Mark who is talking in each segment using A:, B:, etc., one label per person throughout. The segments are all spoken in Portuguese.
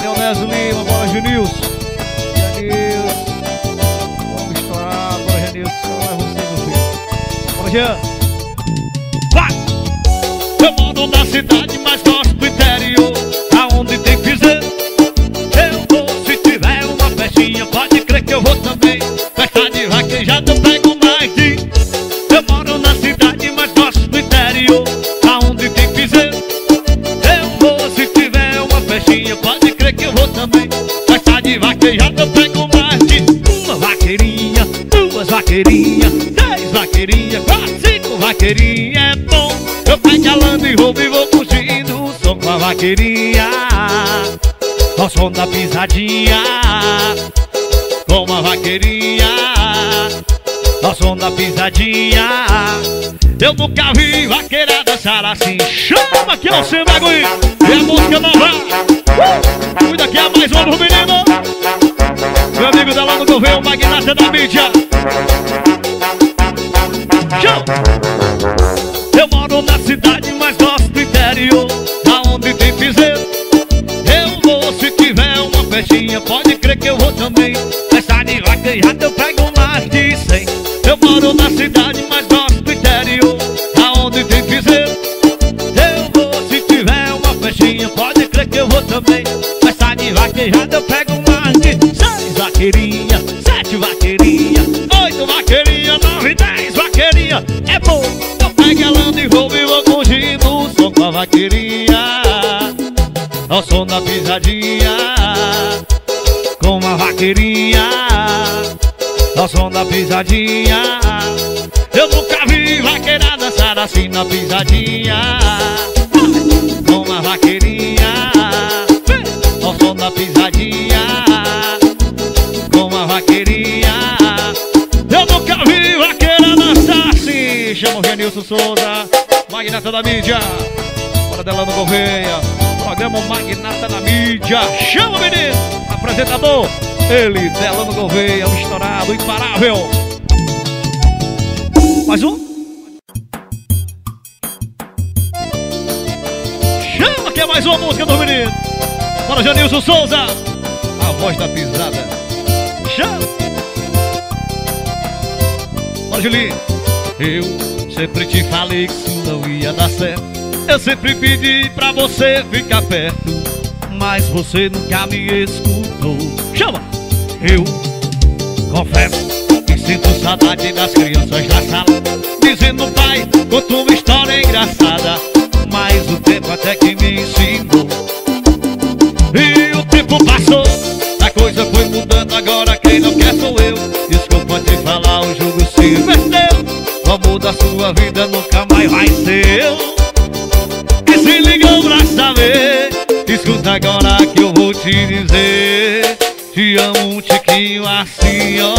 A: Leonésio Lima, bora Genilson. Genilson. Vamos estourar, bora Genilson. É você, meu filho. Bora, Jean.
B: Vai! Eu moro na cidade, mas gosto do interior. Aonde tem piseiro, eu vou. Se tiver uma festinha, pode crer que eu vou também. Duas vaqueirinhas, três vaqueirinhas, quatro, cinco vaqueirinhas. É bom. Eu pego a e roubo e vou curtindo o som com a vaqueirinha. Ao som da pisadinha, com a vaqueirinha. Ao som da pisadinha. Eu nunca vi vaqueira dançar assim. Chama que é o seu bagulho. E a música nova. Uh! Cuida que é mais uma do menino. Meu amigo da lá no governo, o magnata da mídia. Show! Eu moro na cidade, mas gosto do interior Aonde tem piseiro Eu vou, se tiver uma festinha Pode crer que eu vou também Festa de vaquejada eu pego vaqueirinha Ao som da pisadinha Com a vaqueirinha. Ao som da pisadinha Eu nunca vi vaqueira dançar assim na pisadinha. Com a vaqueirinha Ao som da pisadinha. Com a vaqueirinha Eu nunca vi vaqueira dançar assim. Chama o Genilson Souza Magnata da mídia Bora dela no Gouveia Programa Magnata da mídia. Chama menino. Apresentador. Ele, dela no Gouveia O estourado, imparável. Mais um? Chama que é mais uma música do menino. Bora Janilson Souza. A voz da pisada. Chama. Bora Julinho. Eu sempre te falei que isso não ia dar certo Eu sempre pedi pra você ficar perto Mas você nunca me escutou. Chama! Eu confesso que sinto saudade das crianças da sala Dizendo pai, conta uma história engraçada Mas o tempo até que me ensinou. E o tempo passou, a coisa foi mudando Agora quem não quer sou eu. Desculpa te falar, o jogo se inverteu O amor da sua vida nunca mais vai ser eu te dizer Te amo um tiquinho assim, ó.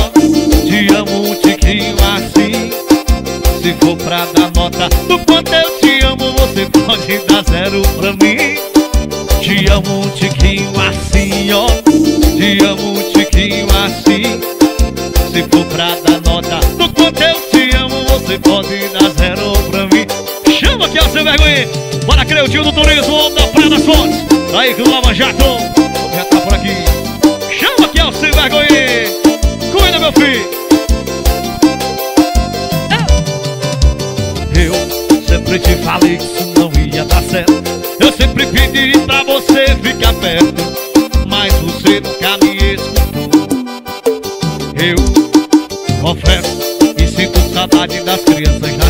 B: Te amo um tiquinho assim. Se for pra dar nota do quanto eu te amo Você pode dar zero pra mim. Te amo um tiquinho assim, ó. Te amo um tiquinho assim. Se for pra dar nota do quanto eu te amo Você pode dar zero pra mim. Chama que é o seu vergonha. Bora Creutinho do Turismo, da Praia das Fontes. Aí com o Lava Jato sempre te falei que isso não ia dar certo. Eu sempre pedi pra você ficar perto Mas você nunca me escutou. Eu confesso que sinto saudade das crianças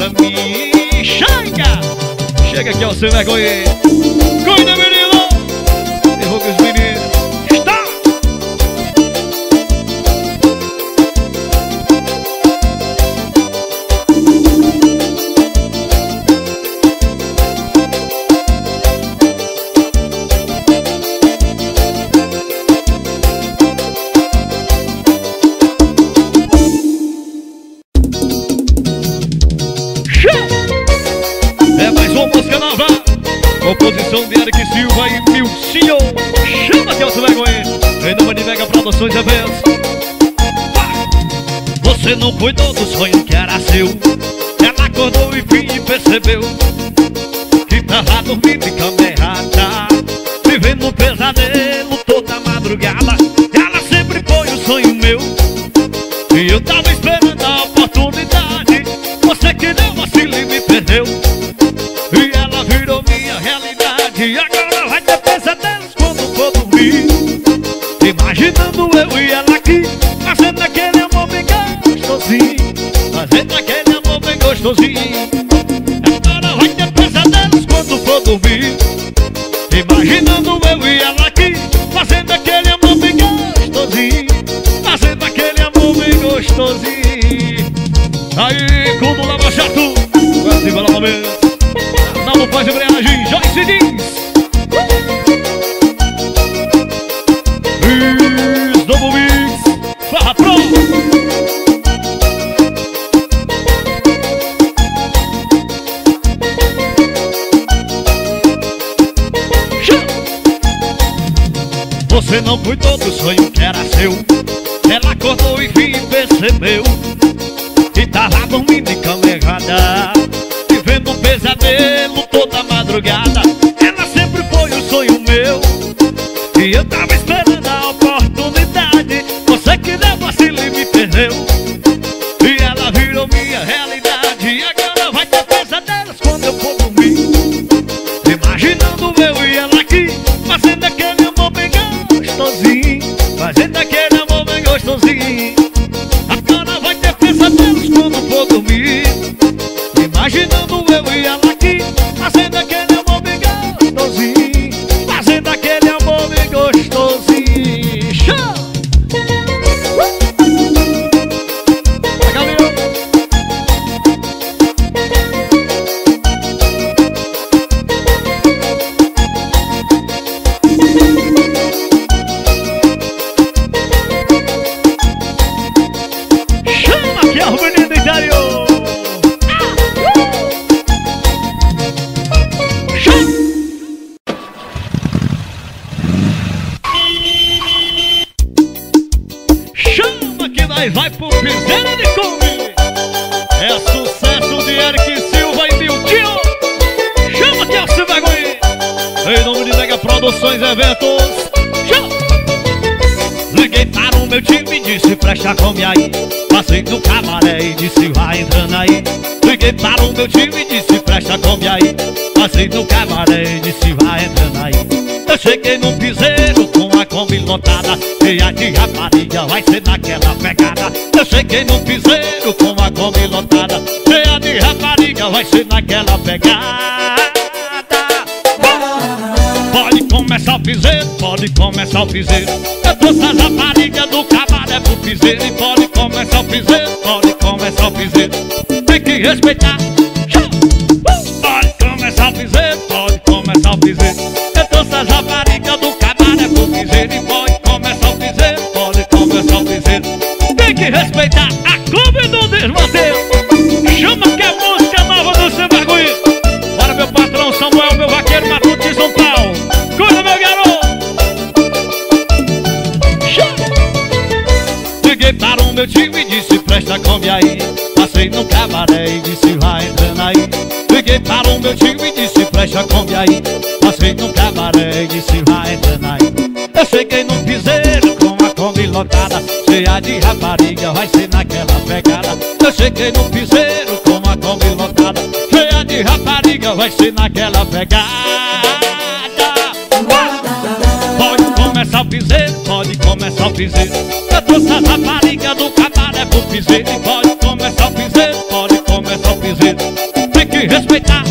B: pra mim Chega! Chega aqui, ó, sem vergonha. Cuida, cuidou do sonho que era seu. Ela acordou e fim e percebeu que tava dormindo em cama errada. Vivendo um pesadelo toda madrugada. Ela sempre foi o sonho meu. E eu tava esperando a oportunidade. Você que deu vacilo e me perdeu. E ela virou minha realidade E agora vai ter pesadelos quando for dormir Imaginando eu e ela gostosinho. Agora vai ter pesadelos quando for dormir. Imaginando eu e ela aqui Fazendo aquele amor bem gostosinho. Fazendo aquele amor bem gostosinho. Aí, como lava chato Quase lá não Você não cuidou do Eventos. Liguei para o meu time e disse presta come aí Passei no camaré e disse vai entrando aí. Liguei para o meu time e disse presta come aí Passei no camaré e disse vai entrando aí. Eu cheguei num piseiro com a Kombi lotada. Cheia de rapariga, vai ser naquela pegada. Eu cheguei num piseiro com a Kombi lotada. Cheia de rapariga, vai ser naquela pegada começar o piseiro, pode começar o piseiro. Eu trouxe as raparigas do cabaré pro piseiro E pode começar o piseiro, pode começar o piseiro. Tem que respeitar! Uh! Pode começar o piseiro, pode começar o piseiro. Eu trouxe as raparigas do cabaré pro piseiro E pode começar o piseiro, pode começar o piseiro. Tem que respeitar presta come aí. Passei no cabaré e disse vai entrando aí Eu cheguei no piseiro com a Kombi lotada Cheia de rapariga, vai ser naquela pegada. Eu cheguei no piseiro com a Kombi lotada Cheia de rapariga, vai ser naquela pegada. Pode começar o piseiro, pode começar o piseiro. Eu trouxe as raparigas do cabaré pro piseiro pode começar o piseiro, pode começar o piseiro. Tem que respeitar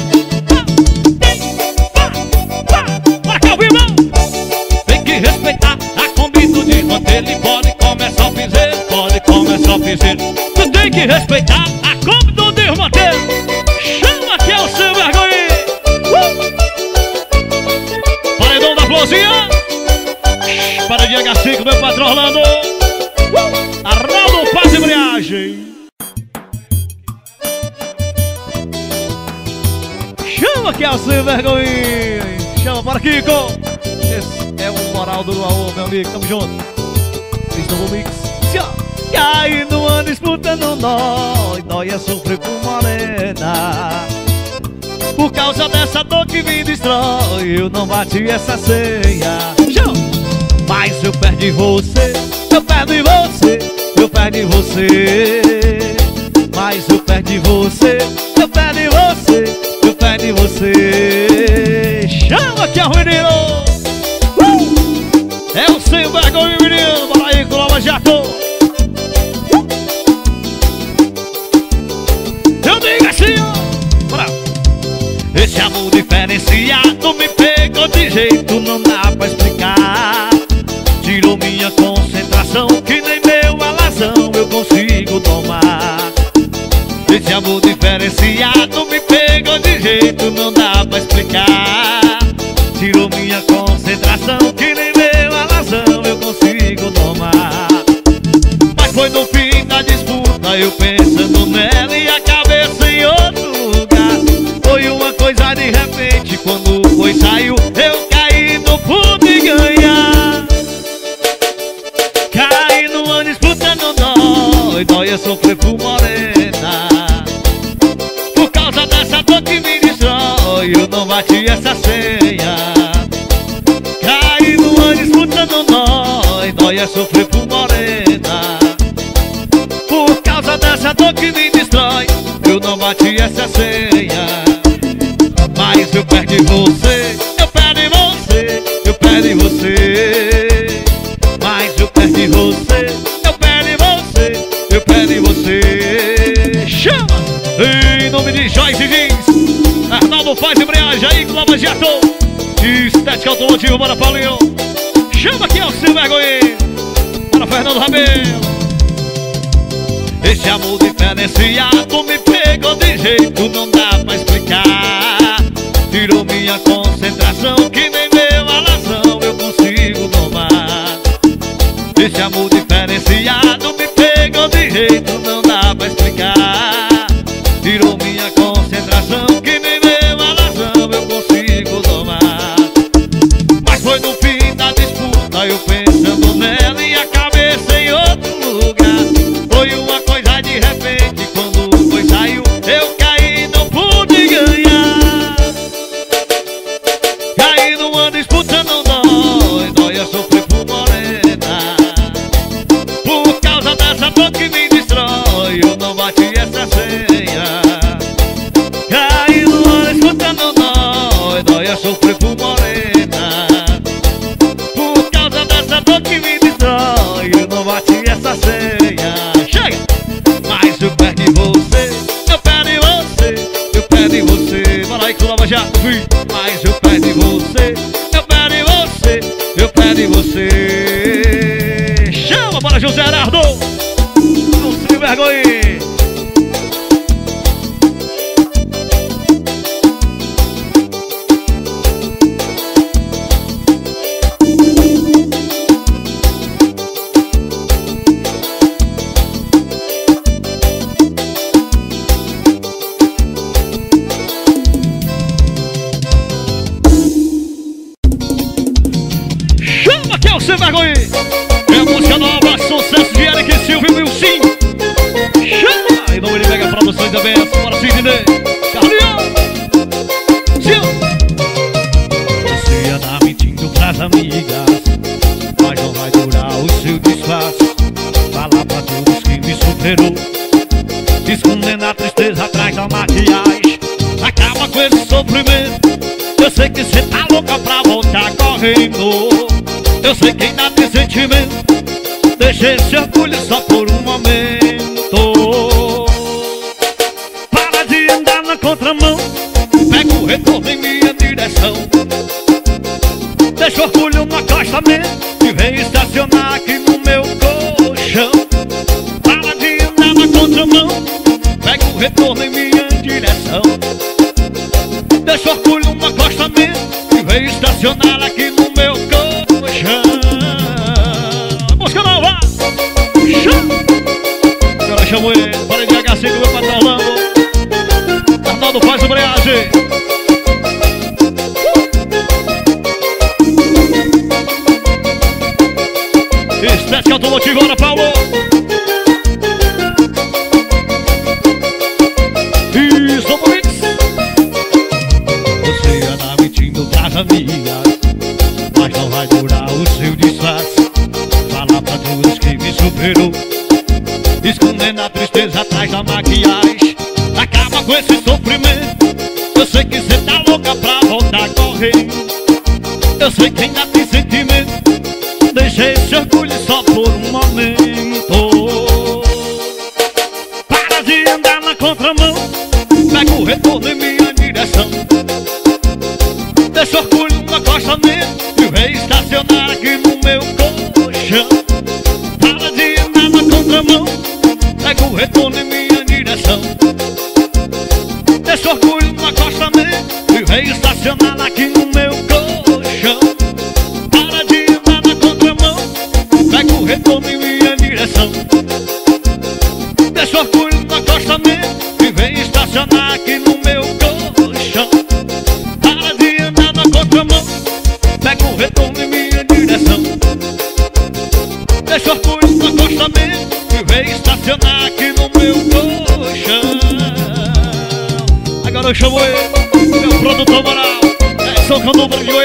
A: que respeitar a Kombi do Desmonteiro. Chama que é o seu vergonha. Uh! Paredão da Florzinha. Para de H5, meu patrão Orlando. Uh! Arnaldo Paz Embreagem. Chama que é o seu vergonha. Chama para Kiko. Esse é o moral do Luau, meu amigo. Tamo junto. Fiz novo mix. E aí no ano disputando nós, nós é sofrer por morena. Por causa dessa dor que me destrói, eu não bati essa. Show! Mas eu perdi você, eu perdi você, eu perdi você. Mas eu perdi você, eu perdi você, eu perdi você. Chama que é o menino! Uh! É o sem vergonha, menino! Bora aí, Coloma Jato! Diferenciado me pegou de jeito, não dá pra explicar. Tirou minha concentração, que nem meu alazão eu consigo tomar. Esse amor diferenciado me pegou de jeito, não dá pra explicar. Tirou minha concentração, que nem meu alazão eu consigo tomar. Mas foi no fim da disputa, eu pensando faz embreagem aí, Clova Jeto Estética automotiva, bora Paulinho. Chama aqui, ó, seu vergonha. Bora Fernando Rabelo. Esse amor diferenciado me pegou de jeito, não dá pra explicar. Tirou minha concentração Que nem meu alazão eu consigo tomar Esse amor momento Deixei esse orgulho só por um momento. Para de andar na contramão. Pega o retorno em minha direção. Deixa o orgulho no acostamento E vem estacionar aqui no meu colchão. Para de andar na contramão. Pega o retorno em minha direção. Deixa o orgulho no acostamento E vem estacionar aqui Eu sei que ainda tem sentimento. Deixei esse orgulho só por um momento. Para de andar na contramão. Pega o retorno em minha direção. Deixa orgulho no acostamento E o rei estacionar aqui no meu colchão. Para de andar na contramão. Pega o retorno em minha direção. Deixa orgulho no acostamento E o rei estacionar aqui no meu chamou ele, meu produtor moral, é São Candomblé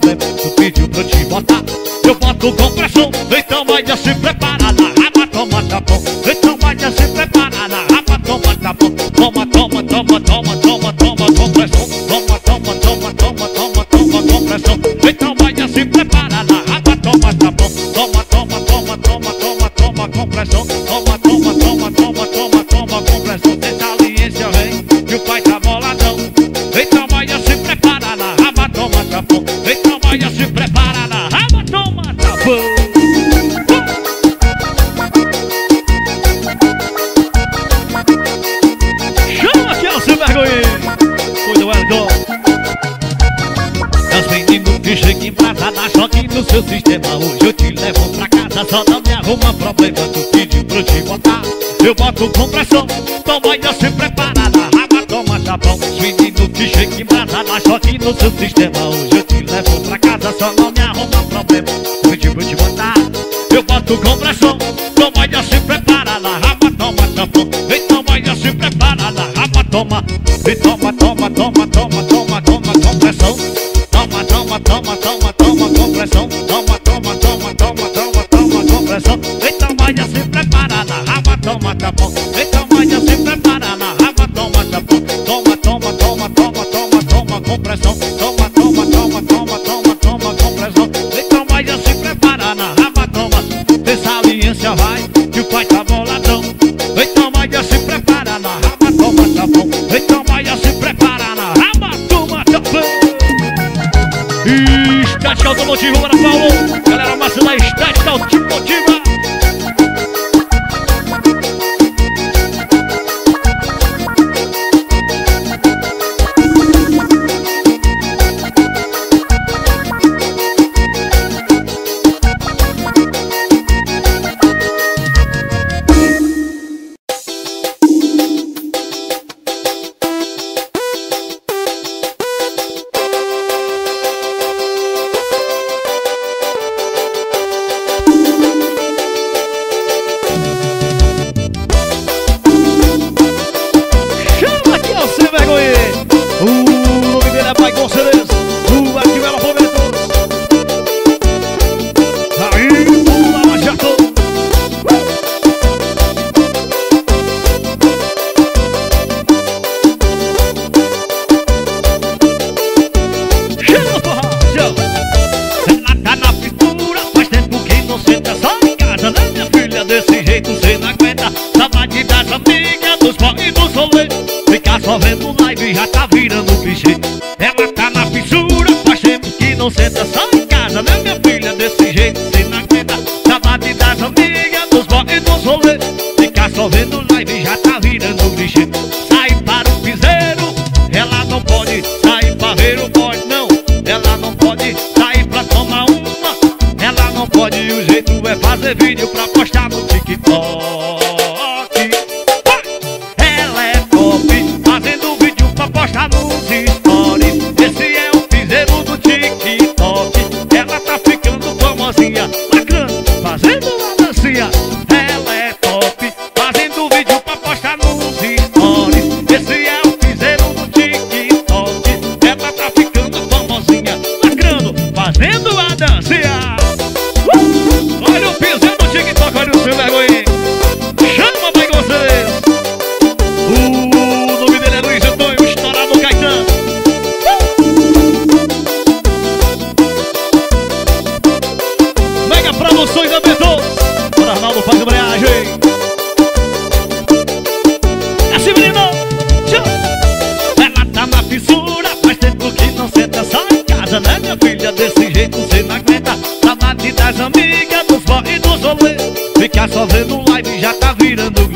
A: problema Tu pediu pra eu te botar Eu boto com pressão Então vai já se preparar Na raba toma tapão, Então vai já se preparar Na raba toma tapão, Toma, toma, toma, toma, toma, toma com pressão Toma, toma, toma, toma, toma, toma com pressão Então vai já se preparar problema tu vídeo pra te botar. Eu boto com pressão, então vai já se preparada Água toma tapão, menino que shake embrasada Só que no seu sistema. Hoje eu te levo pra casa Só não me arruma problema, pediu pra eu te botar. Eu boto com pressão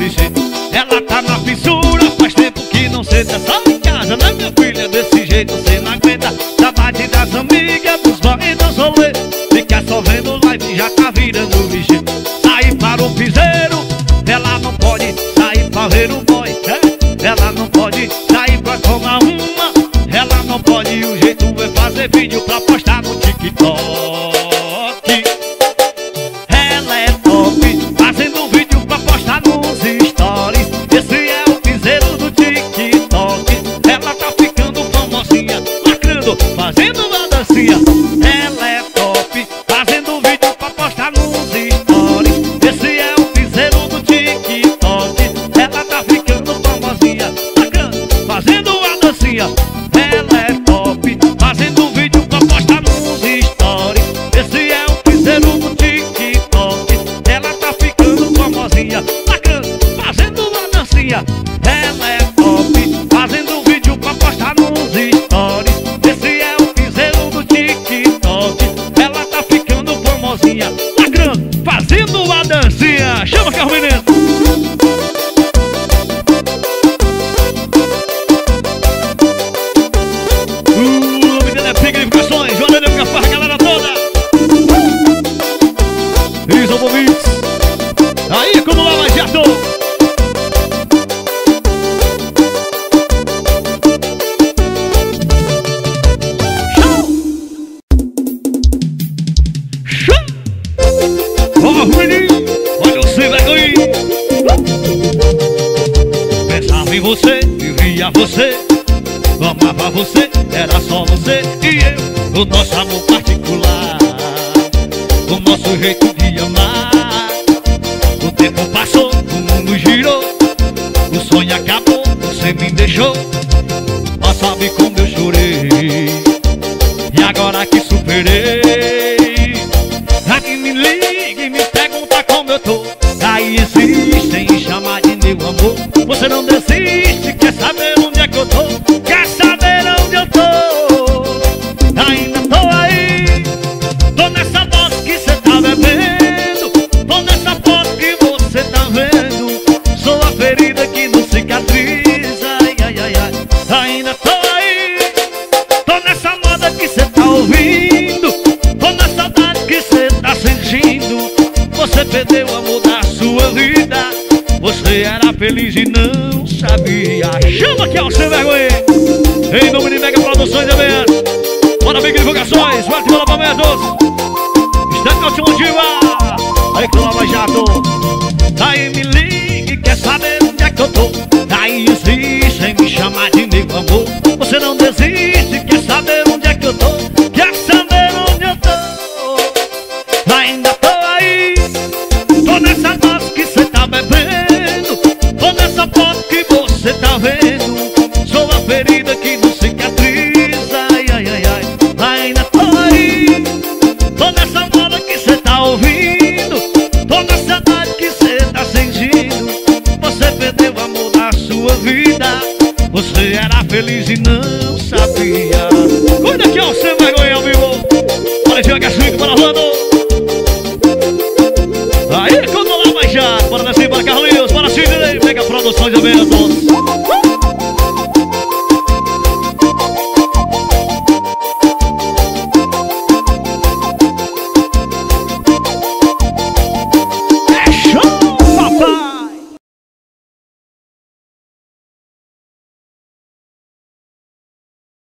A: dice Hallelujah. você, amava você, era só você e eu, o nosso amor particular, o nosso jeito de amar. O tempo passou, o mundo girou, o sonho acabou, você me deixou. Mas sabe como eu chorei, e agora que superei. que me liga e me pergunta como eu tô, aí sim. 要身